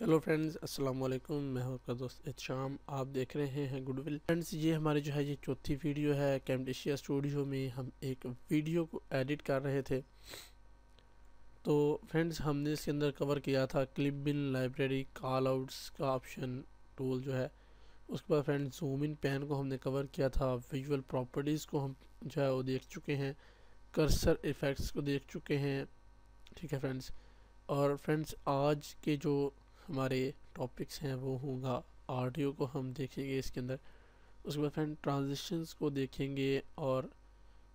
Hello friends السلام علیکم میں ہوں آپ کا دوست اتشام آپ دیکھ رہے ہیں گڈ ول فرینڈز یہ ہماری جو ہے، یہ چوتھی ویڈیو ہے کیمڈیشیا اسٹوڈیو میں ہم ایک ویڈیو کو ایڈٹ کر رہے تھے۔ تو فرینڈز ہم نے اس کے اندر کور کیا تھا clip bin library call outs کا آپشن ٹول جو ہے۔ اس کے بعد فرینڈ زوم ان پین کو ہم نے کور کیا تھا۔ ویژول پراپرٹیز کو ہم جو ہے وہ دیکھ چکے ہیں۔ کرسر ایفیکٹس کو دیکھ چکے ہیں۔ ٹھیک ہے فرینڈز اور فرینڈز آج کے جو ہمارے ٹاپکس ہیں، وہ ہوں گا آڈیو کو ہم دیکھیں گے اس کے اندر۔ اس کے بعد فرینڈ ٹرانزیشنز کو دیکھیں گے اور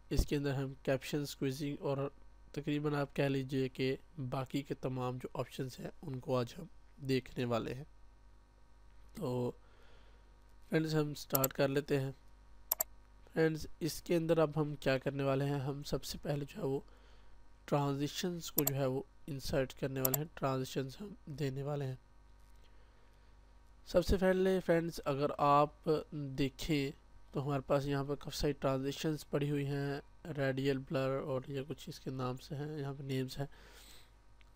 اس کے اندر ہم کیپشن سکویزنگ اور تقریباً آپ کہہ لیجیے کہ باقی کے تمام جو آپشنز ہیں، ان کو آج ہم دیکھنے والے ہیں۔ تو فرینڈز ہم سٹارٹ کر لیتے ہیں۔ فرینڈز اس کے اندر اب ہم کیا کرنے والے ہیں؟ ہم سب سے پہلے جو ہے وہ ٹرانزیشنز کو جو ہے وہ انسرٹ کرنے والے ہیں۔ ٹرانزیشنز ہم دینے والے ہیں۔ سب سے پہلے فرینڈز اگر آپ دیکھیں تو ہمارے پاس یہاں پر کافی ساری ٹرانزیشنز پڑی ہوئی ہیں۔ ریڈیل بلر اور یہ کچھ اس کے نام سے ہیں، یہاں پہ نیمز ہیں۔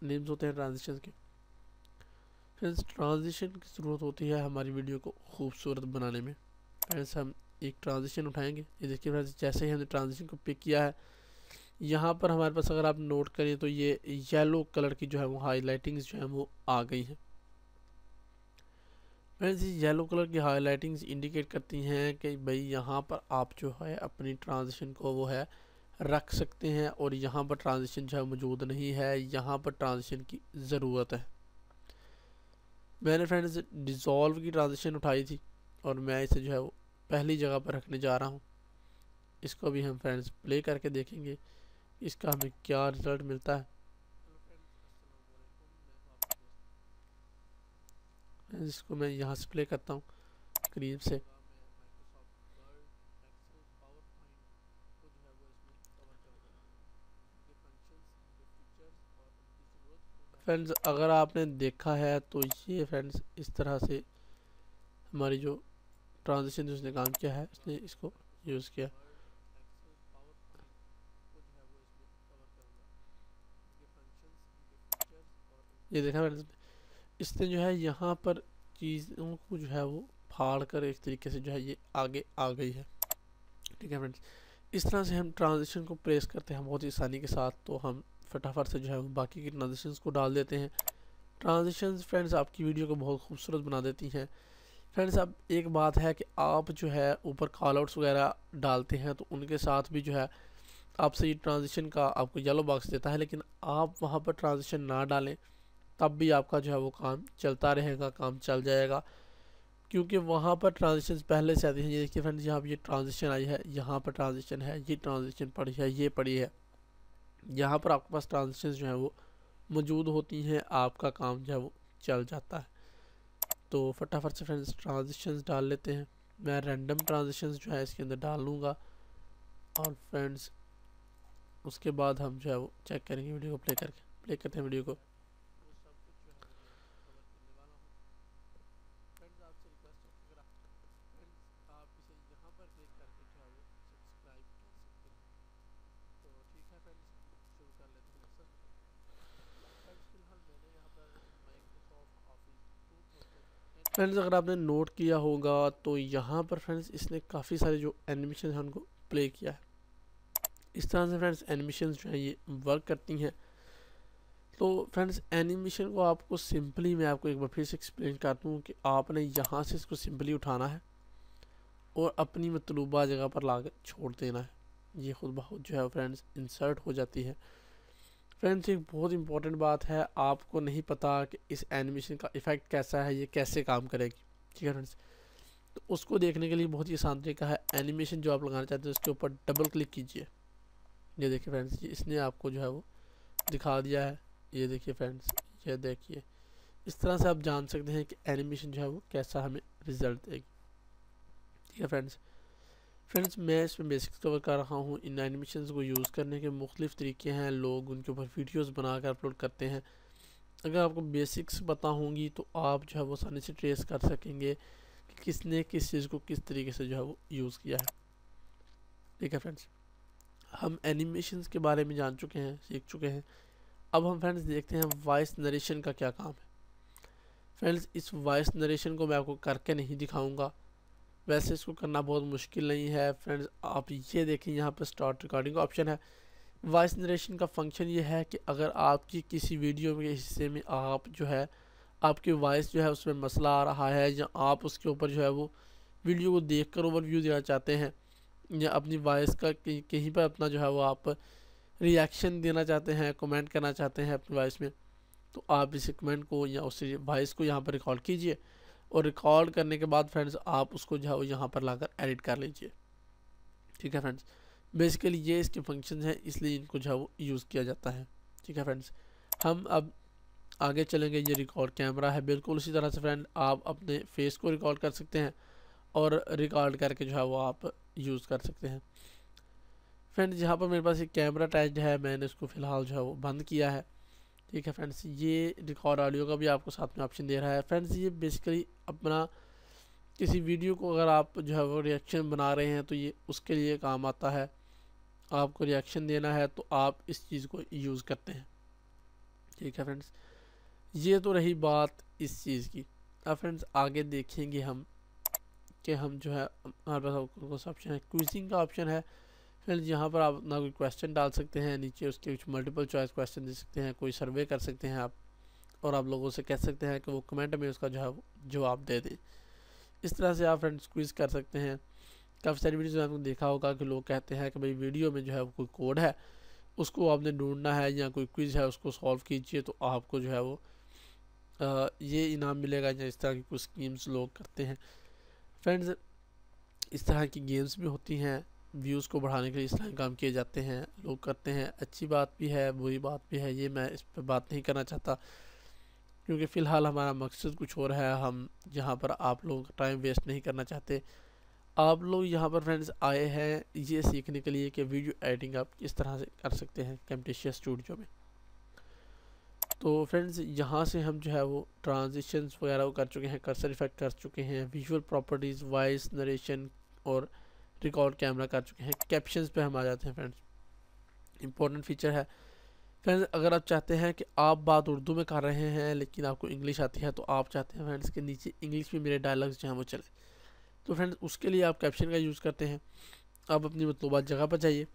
نیمز ہوتے ہیں ٹرانزیشنز کے۔ فرینڈز ٹرانزیشن کی ضرورت ہوتی ہے ہماری ویڈیو کو خوبصورت بنانے میں۔ فرینڈز ہم ایک ٹرانزیشن اٹھائیں گے۔ یہ دیکھیے فرینڈز جیسے ہی ہم نے ٹرانزیشن کو پک کیا ہے، یہاں پر ہمارے پاس اگر آپ نوٹ کریں تو یہ یلو کلر کی جو ہے وہ ہائی لائٹنگز جو ہیں وہ آ گئی ہیں۔ یلو کلر کی ہائی لائٹنگز انڈیکیٹ کرتی ہیں کہ بھئی یہاں پر آپ جو ہے اپنی ٹرانزیشن کو وہ ہے رکھ سکتے ہیں اور یہاں پر ٹرانزیشن جو ہے موجود نہیں ہے، یہاں پر ٹرانزیشن کی ضرورت ہے۔ میں نے فرینڈز ڈیزولو کی ٹرانزیشن اٹھائی تھی اور میں اسے جو ہے وہ پہلی جگہ پر رکھنے جا رہا ہوں۔ اس کو بھی ہم فرینڈز پلے کر کے دیکھیں گے۔ اس کا ہمیں کیا رزلٹ ملتا ہے۔ اس کو میں یہاں سے پلے کرتا ہوں، قریب سے۔ فرینڈز اگر آپ نے دیکھا ہے تو یہ فرینڈز اس طرح سے ہماری جو ٹرانزیشن اس نے کام کیا ہے، اس نے اس کو یوز کیا۔ یہ دیکھا اس نے جو ہے یہاں پر چیزوں کو جو ہے وہ پھاڑ کر ایک طریقے سے جو ہے یہ آگے آ گئی ہے۔ ٹھیک ہے فرینڈز، اس طرح سے ہم ٹرانزیشن کو پریس کرتے ہیں بہت ہی آسانی کے ساتھ تو ہم فٹافٹ سے جو ہے باقی کی ٹرانزیشنز کو ڈال دیتے ہیں۔ ٹرانزیشنز فرینڈز، آپ کی ویڈیو کو بہت خوبصورت بنا دیتی ہیں۔ فرینڈز، اب ایک بات ہے کہ آپ جو ہے اوپر کال آؤٹس وغیرہ ڈالتے ہیں تو ان کے ساتھ بھی جو ہے آپ سے یہ ٹرانزیشن کا آپ کو یلو باکس دیتا ہے، لیکن آپ وہاں پر ٹرانزیشن نہ ڈالیں۔ تب بھی آپ کا جو ہے وہ کام چلتا رہے گا، کام چل جائے گا۔ کیونکہ وہاں پر ٹرانزیشن پہلے سے آتی ہیں۔ یہ دیکھیے فرینڈز یہاں پر یہ ٹرانزیشن آئی ہے، یہاں پر ٹرانزیشن ہے، یہ ٹرانزیشن پڑی ہے، یہ پڑی ہے۔ یہاں پر آپ کے پاس ٹرانزیشن جو ہیں وہ موجود ہوتی ہیں، آپ کا کام جو ہے وہ چل جاتا ہے۔ تو فٹافٹ سے فرینڈز ٹرانزیشنز ڈال لیتے ہیں۔ میں رینڈم ٹرانزیشنز جو ہے اس کے اندر ڈال لوں گا۔ اور فرینڈز اس کے بعد ہم جو ہے وہ چیک کریں گے ویڈیو کو پلے کر کے پلے کرتے ہیں ویڈیو کو۔ فرینڈز اگر آپ نے نوٹ کیا ہوگا تو یہاں پر فرینڈز اس نے کافی سارے جو اینیمیشن ہیں ان کو پلے کیا ہے۔ اس طرح سے فرینڈز اینیمیشنز جو ہیں یہ ورک کرتی ہیں۔ تو فرینڈز اینیمیشن کو آپ کو سمپلی میں آپ کو ایک بار پھر سے ایکسپلین کرتا ہوں کہ آپ نے یہاں سے اس کو سمپلی اٹھانا ہے اور اپنی مطلوبہ جگہ پر لا کر چھوڑ دینا ہے۔ یہ خود بہت جو ہے فرینڈز انسرٹ ہو جاتی ہے۔ فرینڈز، ایک بہت امپورٹنٹ بات ہے۔ آپ کو نہیں پتا کہ اس اینیمیشن کا ایفیکٹ کیسا ہے، یہ کیسے کام کرے گی۔ ٹھیک ہے فرینڈز؟ تو اس کو دیکھنے کے لیے بہت ہی آسان طریقہ ہے۔ اینیمیشن جو آپ لگانا چاہتے ہیں، اس کے اوپر ڈبل کلک کیجیے۔ یہ دیکھیے فرینڈز اس نے آپ کو جو ہے وہ دکھا دیا ہے۔ یہ دیکھیے فرینڈز، یہ دیکھیے۔ اس طرح سے آپ جان سکتے ہیں کہ اینیمیشن جو ہے وہ کیسا ہمیں رزلٹ دے گی۔ ٹھیک ہے فرینڈز؟ فرینڈز، میں اس میں بیسکس کور کر رہا ہوں۔ ان اینیمیشنز کو یوز کرنے کے مختلف طریقے ہیں۔ لوگ ان کے اوپر ویڈیوز بنا کر اپلوڈ کرتے ہیں۔ اگر آپ کو بیسکس پتا ہوں گی تو آپ جو ہے وہ آسانی سے ٹریس کر سکیں گے کہ کس نے کس چیز کو کس طریقے سے جو ہے وہ یوز کیا ہے۔ ٹھیک ہے فرینڈز؟ ہم اینیمیشنز کے بارے میں جان چکے ہیں، سیکھ چکے ہیں۔ اب ہم فرینڈز دیکھتے ہیں وائس نریشن کا کیا کام ہے۔ فرینڈز، اس وائس نریشن کو میں آپ کو کر کے نہیں دکھاؤں گا۔ ویسے اس کو کرنا بہت مشکل نہیں ہے فرینڈز آپ یہ دیکھیں یہاں پہ سٹارٹ ریکارڈنگ کا آپشن ہے۔ وائس نریشن کا فنکشن یہ ہے کہ اگر آپ کی کسی ویڈیو کے حصے میں آپ جو ہے، آپ کی وائس جو ہے اس میں مسئلہ آ رہا ہے یا آپ اس کے اوپر جو ہے وہ ویڈیو کو دیکھ کر اوور ویو دینا چاہتے ہیں یا اپنی وائس کا کہیں پر اپنا جو ہے وہ آپ ریاکشن دینا چاہتے ہیں کومنٹ کرنا چاہتے ہیں اپنی وائس میں، تو آپ اس کمنٹ کو یا اس وائس کو یہاں پر ریکارڈ کیجیے۔ اور ریکارڈ کرنے کے بعد فرینڈز آپ اس کو جو ہے وہ یہاں پر لا کر ایڈٹ کر لیجیے۔ ٹھیک ہے فرینڈز بیسیکلی یہ اس کے فنکشن ہیں، اس لیے ان کو جو ہے وہ یوز کیا جاتا ہے۔ ٹھیک ہے فرینڈز ہم اب آگے چلیں گے، یہ ریکارڈ کیمرہ ہے۔ بالکل اسی طرح سے فرینڈ آپ اپنے فیس کو ریکارڈ کر سکتے ہیں اور ریکارڈ کر کے جو ہے وہ آپ یوز کر سکتے ہیں۔ فرینڈ جہاں پر میرے پاس ایک کیمرہ اٹیچڈ ہے، میں نے اس کو فی الحال جو ہے وہ بند کیا ہے۔ ٹھیک ہے فرینڈس یہ ریکارڈ آڈیو کا بھی آپ کو ساتھ میں آپشن دے رہا ہے۔ فرینڈس یہ بیسیکلی اپنا کسی ویڈیو کو اگر آپ جو ہے وہ ریاکشن بنا رہے ہیں تو یہ اس کے لیے کام آتا ہے۔ آپ کو ریاکشن دینا ہے تو آپ اس چیز کو یوز کرتے ہیں۔ ٹھیک ہے فرینڈس یہ تو رہی بات اس چیز کی۔ اب فرینڈس آگے دیکھیں گے ہم کہ ہم جو ہے ہمارے پاس آپشن ہے کوئزنگ کا آپشن ہے۔ یہاں پر آپ اپنا کوئی کویسچن ڈال سکتے ہیں، نیچے اس کے کچھ ملٹیپل چوائس کویسچن دے سکتے ہیں، کوئی سروے کر سکتے ہیں آپ اور آپ لوگوں سے کہہ سکتے ہیں کہ وہ کمنٹ میں اس کا جو ہے جواب دے دیں۔ اس طرح سے آپ فرینڈس کوئز کر سکتے ہیں۔ کافی ساری ویڈیوز میں آپ نے دیکھا ہوگا کہ لوگ کہتے ہیں کہ بھائی ویڈیو میں جو ہے کوئی کوڈ ہے، اس کو آپ نے ڈھونڈنا ہے یا کوئی کوئز ہے، اس کو سالو کیجیے تو آپ کو جو ہے وہ یہ انعام ملے گا یا اس طرح کی کچھ سکیمز لوگ کرتے ہیں۔ فرینڈز اس طرح کی گیمز بھی ہوتی ہیں۔ ویوز کو بڑھانے کے لیے اس طرح کام کیے جاتے ہیں، لوگ کرتے ہیں۔ اچھی بات بھی ہے، بری بات بھی ہے، یہ میں اس پہ بات نہیں کرنا چاہتا۔ کیونکہ فی الحال ہمارا مقصد کچھ اور ہے، ہم یہاں پر آپ لوگ ٹائم ویسٹ نہیں کرنا چاہتے۔ آپ لوگ یہاں پر فرینڈز آئے ہیں، یہ سیکھنے کے لیے کہ ویڈیو ایڈنگ آپ کس طرح سے کر سکتے ہیں کیمپٹیشیا اسٹوڈیو میں۔ تو فرینڈز یہاں سے ہم جو ہے وہ ٹرانزیشنز وغیرہ کر چکے ہیں کرسر افیکٹ کر چکے ہیں۔ ویژول پراپرٹیز وائس نریشن اور ریکارڈ کیمرہ کر چکے ہیں کیپشنز پہ ہم آ جاتے ہیں فرینڈز امپورٹنٹ فیچر ہے. فرینڈز اگر آپ چاہتے ہیں کہ آپ بات اردو میں کر رہے ہیں لیکن آپ کو انگلش آتی ہے تو آپ چاہتے ہیں فرینڈز کے نیچے انگلش میں میرے ڈائلاگز جو ہیں وہ چلیں تو فرینڈز اس کے لیے آپ کیپشن کا یوز کرتے ہیں. آپ اپنی مطلوبہ جگہ پر چاہیے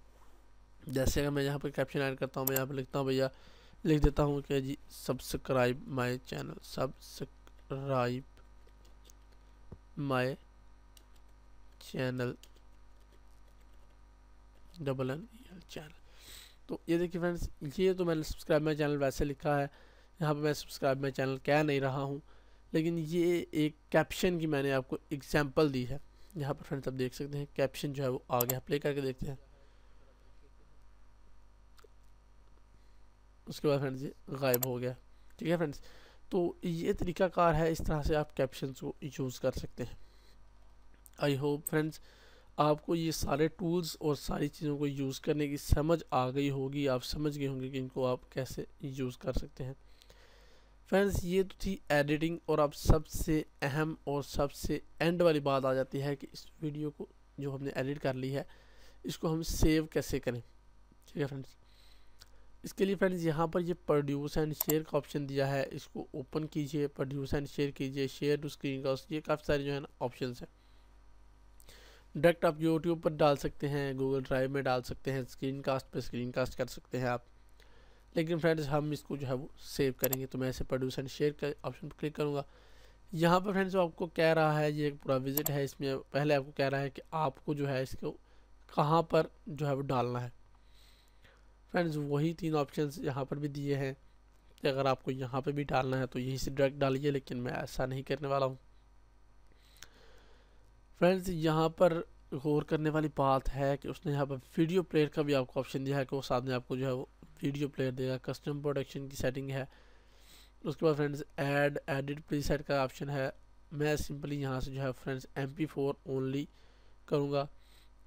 جیسے اگر میں یہاں پر کیپشن ایڈ کرتا ہوں، میں یہاں پر لکھتا ہوں، بھیا لکھ دیتا ہوں کہ جی subscribe my channel subscribe my channel double N L channel. تو یہ دیکھیں فرینڈز، یہ تو میں نے سبسکرائب مائی چینل ویسے لکھا ہے، یہاں پہ میں سبسکرائب مائی چینل کہہ نہیں رہا ہوں۔ لیکن یہ ایک کیپشن کی میں نے آپ کو اگزامپل دی ہے۔ یہاں پر فرینڈز آپ دیکھ سکتے ہیں کیپشن جو ہے وہ آگے پلے کر کے دیکھتے ہیں۔ اس کے بعد فرینڈز یہ غائب ہو گیا۔ ٹھیک ہے فرینڈز؟ تو یہ طریقہ کار ہے، اس طرح سے آپ کیپشنز کو یوز کر سکتے ہیں۔ آئی ہوپ فرینڈز آپ کو یہ سارے ٹولز اور ساری چیزوں کو یوز کرنے کی سمجھ آ گئی ہوگی، آپ سمجھ گئے ہوں گے کہ ان کو آپ کیسے یوز کر سکتے ہیں۔ فرینڈز، یہ تو تھی ایڈیٹنگ اور اب سب سے اہم اور سب سے اینڈ والی بات آ جاتی ہے کہ اس ویڈیو کو جو ہم نے ایڈٹ کر لی ہے، اس کو ہم سیو کیسے کریں۔ ٹھیک ہے فرینڈز؟ اس کے لیے فرینڈز، یہاں پر یہ پروڈیوس اینڈ شیئر کا آپشن دیا ہے۔ اس کو اوپن کیجیے، پروڈیوس اینڈ شیئر کیجیے، شیئر ٹو اسکرین کا یہ کافی سارے جو ہے نا آپشنس ہیں۔ ڈائریکٹ آپ یوٹیوب پر ڈال سکتے ہیں، گوگل ڈرائیو میں ڈال سکتے ہیں اسکرین کاسٹ پہ اسکرین کاسٹ کر سکتے ہیں آپ۔ لیکن فرینڈز، ہم اس کو جو ہے وہ سیو کریں گے تو میں ایسے پروڈیوس اینڈ شیئر کا آپشن پر کلک کروں گا۔ یہاں پر فرینڈز، آپ کو کہہ رہا ہے، یہ ایک پورا وزٹ ہے، اس میں پہلے آپ کو کہہ رہا ہے کہ آپ کو جو ہے اس کو کہاں پر جو ہے وہ ڈالنا ہے۔ فرینڈز، وہی تین آپشنز یہاں پر بھی دیے ہیں کہ اگر آپ کو یہاں پہ بھی ڈالنا ہے تو یہی سے ڈائریکٹ ڈالیے، لیکن میں ایسا نہیں کرنے والا ہوں۔ فرینڈز یہاں پر غور کرنے والی بات ہے کہ اس نے یہاں پر ویڈیو پلیئر کا بھی آپ کو آپشن دیا ہے کہ وہ ساتھ میں آپ کو جو ہے وہ ویڈیو پلیئر دے گا کسٹم پروڈکشن کی سیٹنگ ہے۔ اس کے بعد friends add edit preset کا آپشن ہے۔ میں سمپلی یہاں سے جو ہے friends M P four only کروں گا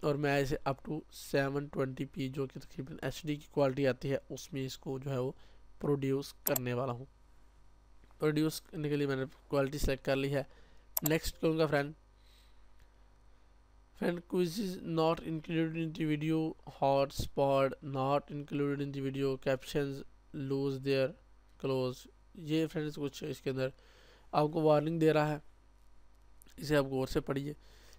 اور میں اسے up to seven twenty P جو کہ تقریباً ایچ ڈی کی کوالٹی آتی ہے، اس میں اس کو جو ہے وہ پروڈیوس کرنے والا ہوں۔ پروڈیوس کرنے کے لیے میں نے کوالٹی سلیکٹ کر لی ہے۔ نیکسٹ کروں گا friend friend quizzes not included in the video hotspot not included in the video captions lose their close. یہ فرینڈز کچھ اس کے اندر آپ کو وارننگ دے رہا ہے۔ اسے آپ غور سے پڑھیے۔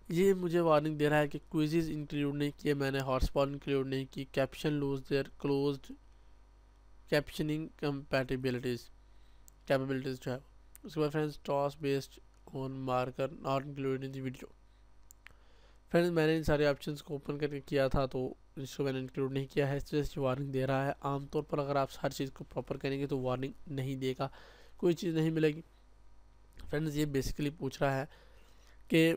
یہ مجھے وارننگ دے رہا ہے کہ کوئزز انکلیوڈ نہیں کیے میں نے ہارس پال انکلیوڈ نہیں کی caption lose their closed captioning compatibilities capabilities جو ہے۔ اس کے بعد friends toss based on marker not include in the video friends میں نے ان سارے آپشنس کو اوپن کر کے کیا تھا تو اس کو میں نے انکلوڈ نہیں کیا ہے، اس وجہ سے وارننگ دے رہا ہے۔ عام طور پر اگر آپ ہر چیز کو پراپر کریں گے تو وارننگ نہیں دے گا، کوئی چیز نہیں ملے گی۔ فرینڈز یہ بیسیکلی پوچھ رہا ہے کہ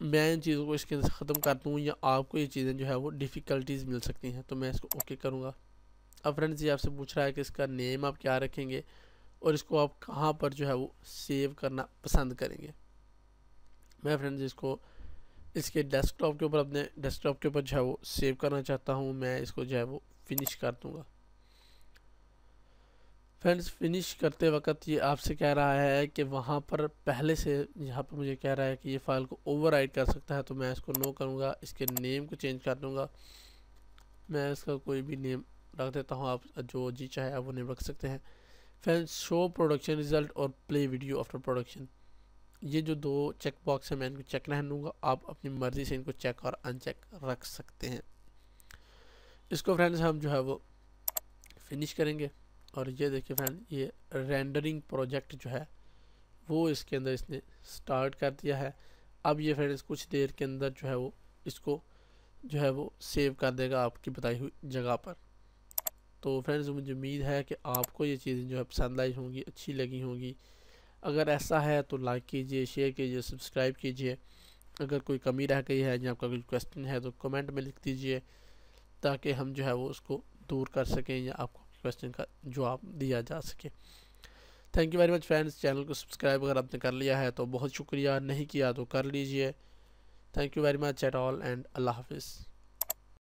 میں ان چیزوں کو اس کے اندر ختم کر دوں یا آپ کو یہ چیزیں جو ہے وہ ڈیفیکلٹیز مل سکتی ہیں، تو میں اس کو اوکے کروں گا۔ اب فرینڈز یہ آپ سے پوچھ رہا ہے کہ اس کا نیم آپ کیا رکھیں گے اور اس کو آپ کہاں پر جو ہے وہ سیو کرنا پسند کریں گے۔ میں فرینڈز اس کو اس کے ڈیسک ٹاپ کے اوپر اپنے ڈیسک ٹاپ کے اوپر جو ہے وہ سیو کرنا چاہتا ہوں، میں اس کو جو ہے وہ فنش کر دوں گا۔ فرینڈز فنش کرتے وقت یہ آپ سے کہہ رہا ہے کہ وہاں پر پہلے سے یہاں پر مجھے کہہ رہا ہے کہ یہ فائل کو اوور رائٹ کر سکتا ہے، تو میں اس کو نو کروں گا، اس کے نیم کو چینج کر دوں گا۔ میں اس کا کوئی بھی نیم رکھ دیتا ہوں، آپ جو جی چاہے آپ وہ نیم رکھ سکتے ہیں۔ فرینڈز شو پروڈکشن ریزلٹ اور پلے ویڈیو آفٹر پروڈکشن یہ جو دو چیک باکس ہیں، میں ان کو چیک رہن دوں گا۔ آپ اپنی مرضی سے ان کو چیک اور ان چیک رکھ سکتے ہیں۔ اس کو فرینڈز ہم جو ہے وہ فنش کریں گے۔ اور یہ دیکھیں فرینڈ یہ رینڈرنگ پروجیکٹ جو ہے، وہ اس کے اندر اس نے سٹارٹ کر دیا ہے۔ اب یہ فرینڈز کچھ دیر کے اندر جو ہے وہ اس کو جو ہے وہ سیو کر دے گا آپ کی بتائی ہوئی جگہ پر۔ تو فرینڈز مجھے امید ہے کہ آپ کو یہ چیزیں جو ہے پسند آئی ہوں گی، اچھی لگی ہوں گی۔ اگر ایسا ہے تو لائک کیجیے، شیئر کیجیے، سبسکرائب کیجیے۔ اگر کوئی کمی رہ گئی ہے، یا آپ کا کوئی کوسٹن ہے تو کمنٹ میں لکھ دیجیے تاکہ ہم جو ہے وہ اس کو دور کر سکیں یا آپ کو کوسٹن کا جواب دیا جا سکے۔ Thank you very much friends channel کو سبسکرائب اگر آپ نے کر لیا ہے تو بہت شکریہ، نہیں کیا تو کر لیجیے۔ Thank you very much at all and اللہ حافظ۔